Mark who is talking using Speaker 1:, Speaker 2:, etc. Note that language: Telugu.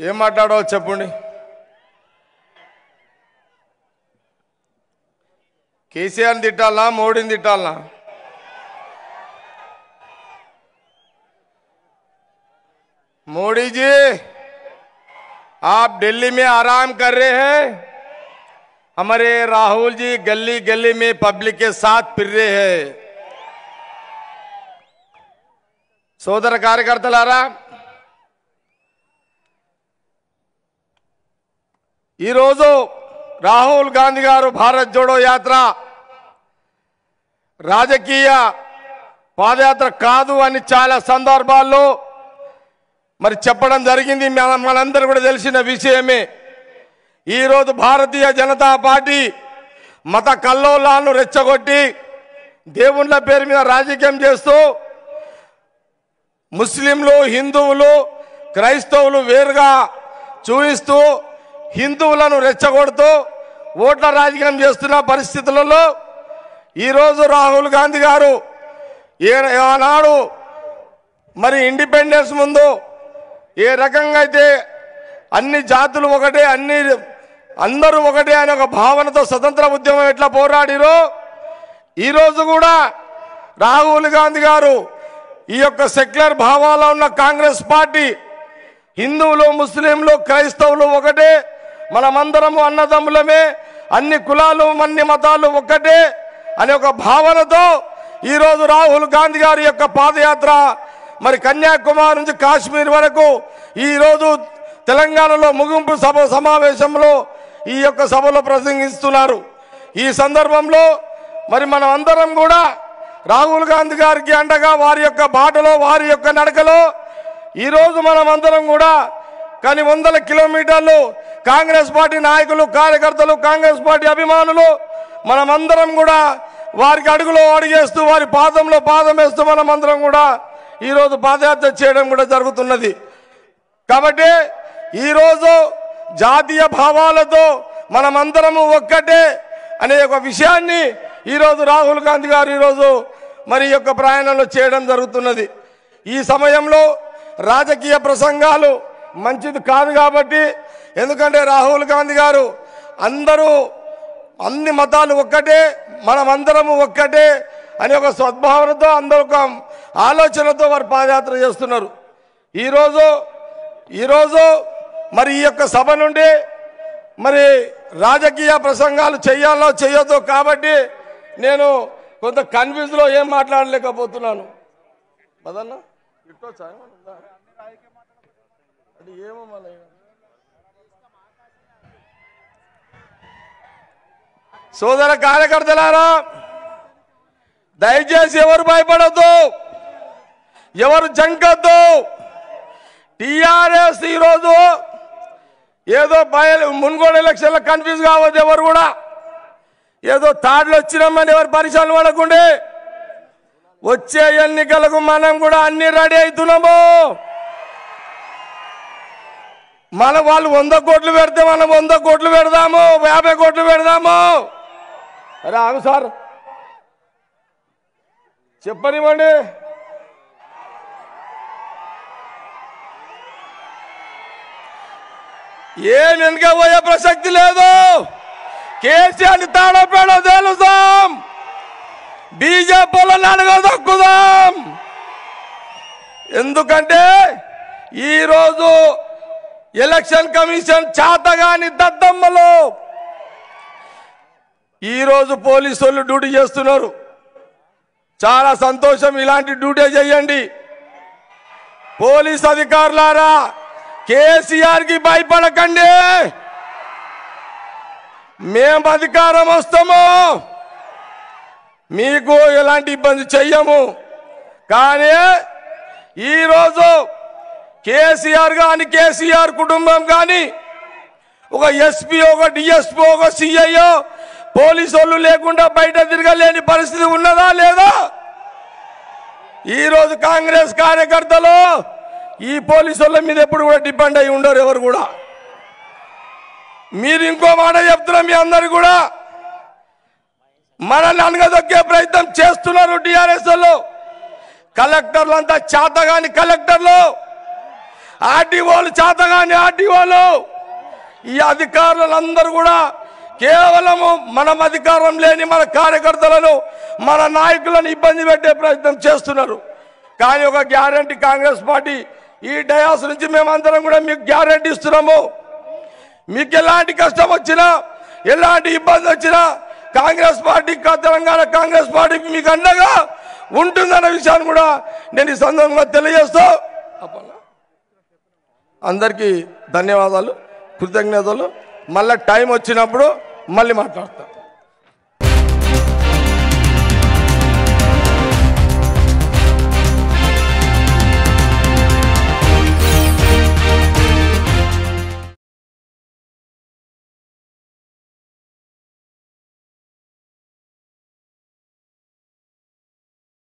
Speaker 1: ఏం మాట్లాడో చెప్పండి కేసీఆర్ని తిట్టాలనా మోడీని తిట్టాలనా मोदी जी आप दिल्ली में आराम कर रहे हैं हमारे राहुल जी गली गली में पब्लिक के साथ फिर रहे हैं సోదర కార్యకర్తలారా ఈరోజు రాహుల్ గాంధీ గారు భారత్ జోడో యాత్ర రాజకీయ పాదయాత్ర కాదు అని చాలా సందర్భాల్లో మరి చెప్పడం జరిగింది. మన- మనందరూ కూడా తెలిసిన విషయమే. ఈరోజు భారతీయ జనతా పార్టీ మత కల్లోలాలను రెచ్చగొట్టి దేవుళ్ళ పేరు మీద రాజకీయం చేస్తూ ముస్లింలు హిందువులు క్రైస్తవులు వేరుగా చూపిస్తూ హిందువులను రెచ్చగొడుతూ ఓట్ల రాజకీయం చేస్తున్న పరిస్థితులలో ఈరోజు రాహుల్ గాంధీ గారు ఏ- ఆనాడు మరి ఇండిపెండెన్స్ ముందు ఏ రకంగా అయితే అన్ని జాతులు ఒకటే అన్ని అందరూ ఒకటే అనే ఒక భావనతో స్వతంత్ర ఉద్యమం ఎట్లా పోరాడిరో ఈరోజు కూడా రాహుల్ గాంధీ గారు ఈ యొక్క సెక్యులర్ భావాల ఉన్న కాంగ్రెస్ పార్టీ హిందువులు ముస్లింలు క్రైస్తవులు ఒకటే మనమందరము అన్నదమ్ములమే. అన్ని కులాలు అన్ని మతాలు ఒక్కటే అనే ఒక భావనతో ఈరోజు రాహుల్ గాంధీ గారి యొక్క పాదయాత్ర మరి కన్యాకుమారి నుంచి కాశ్మీర్ వరకు ఈరోజు తెలంగాణలో ముగింపు సభ సమావేశంలో ఈ యొక్క సభలో ప్రసంగిస్తున్నారు. ఈ సందర్భంలో మరి మనం అందరం కూడా రాహుల్ గాంధీ గారికి అండగా వారి యొక్క బాటలో వారి యొక్క నడకలో ఈరోజు మనం అందరం కూడా కానీ వందల కిలోమీటర్లు కాంగ్రెస్ పార్టీ నాయకులు కార్యకర్తలు కాంగ్రెస్ పార్టీ అభిమానులు మనమందరం కూడా వారికి అడుగులో అడుగేస్తూ వారి పాదంలో పాదం వేస్తూ మనమందరం కూడా ఈరోజు పాదయాత్ర చేయడం కూడా జరుగుతున్నది. కాబట్టి ఈరోజు జాతీయ భావాలతో మనమందరము ఒక్కటే అనే ఒక విషయాన్ని ఈరోజు రాహుల్ గాంధీ గారు ఈరోజు మరి యొక్క ప్రయాణంలో చేయడం జరుగుతున్నది. ఈ సమయంలో రాజకీయ ప్రసంగాలు మంచిది కాదు కాబట్టి ఎందుకంటే రాహుల్ గాంధీ గారు అందరూ అన్ని మతాలు ఒక్కటే మనమందరము ఒక్కటే అనే ఒక సద్భావనతో అందరూ ఒక ఆలోచనతో వారు పాదయాత్ర చేస్తున్నారు. ఈరోజు ఈరోజు మరి ఈ యొక్క సభ నుండి మరి రాజకీయ ప్రసంగాలు చేయాలో చేయొద్దు కాబట్టి నేను కొంత కన్ఫ్యూజ్లో ఏం మాట్లాడలేకపోతున్నాను. పదన్నా? ఇట్టొచ్చా అది ఏమో మళ్ళీ. సోదర కార్యకర్తలారా దయచేసి ఎవరు భయపడద్దు ఎవరు జంకద్దు. టిఆర్ఎస్ ఈరోజు ఏదో భయ మున్గోడు ఎలక్షన్లో కన్ఫ్యూజ్ కావద్దు ఎవరు కూడా. ఏదో తాడులు వచ్చినామని ఎవరు పరిశీలన పడకుండే. వచ్చే ఎన్నికలకు మనం కూడా అన్ని రెడీ అవుతున్నాము మన వాళ్ళు వంద కోట్లు పెడితే మనం వంద కోట్లు పెడదాము యాభై కోట్లు పెడదాము. అరే ఆగు సార్. చెప్పనివ్వండి. ఏం వెనుక పోయే ప్రసక్తి లేదు. కేసీఆర్ తాడపేడ తేలుదాం. బీజేపీలో నడగ దక్కుదాం. ఎందుకంటే ఈరోజు ఎలక్షన్ కమిషన్ చాతగాని దద్దమ్మలు. ఈరోజు పోలీసు వాళ్ళు డ్యూటీ చేస్తున్నారు. చాలా సంతోషం ఇలాంటి డ్యూటీ చేయండి. పోలీస్ అధికారులారా కేసీఆర్కి భయపడకండి. మేము అధికారం వస్తాము. మీకు ఎలాంటి ఇబ్బంది చెయ్యము. కానీ ఈరోజు కేసీఆర్ కానీ కేసీఆర్ కుటుంబం కానీ ఒక ఎస్పీ ఒక డిఎస్పీ ఒక సిఐఓ పోలీసు వాళ్ళు లేకుండా బయట తిరగలేని పరిస్థితి ఉన్నదా లేదా? ఈరోజు కాంగ్రెస్ కార్యకర్తలు ఈ పోలీసు వాళ్ళ మీద ఎప్పుడు కూడా డిపెండ్ అయి ఉండరు ఎవరు కూడా. మీరు ఇంకో మాట చెప్తున్నా మీ అందరు కూడా. మనల్ని అనగదొక్కే ప్రయత్నం చేస్తున్నారు టిఆర్ఎస్ వాళ్ళు కలెక్టర్లు అంతా చేతగాని కలెక్టర్లు. ఆర్టీఓలు చేతగాని ఆర్టీఓలు ఈ అధికారులందరూ కూడా కేవలము మనం అధికారం లేని మన కార్యకర్తలను మన నాయకులను ఇబ్బంది పెట్టే ప్రయత్నం చేస్తున్నారు. కానీ ఒక గ్యారంటీ కాంగ్రెస్ పార్టీ ఈ డయాస్ నుంచి మేమందరం కూడా మీకు గ్యారంటీ ఇస్తున్నాము. మీకు ఎలాంటి కష్టం వచ్చినా ఎలాంటి ఇబ్బంది వచ్చినా కాంగ్రెస్ పార్టీ తెలంగాణ కాంగ్రెస్ పార్టీకి మీకు అండగా ఉంటుందన్న విషయాన్ని కూడా నేను ఈ సందర్భంగా తెలియజేస్తూ అందరికీ ధన్యవాదాలు కృతజ్ఞతలు. మళ్ళీ టైం వచ్చినప్పుడు మళ్ళీ మాట్లాడతాం.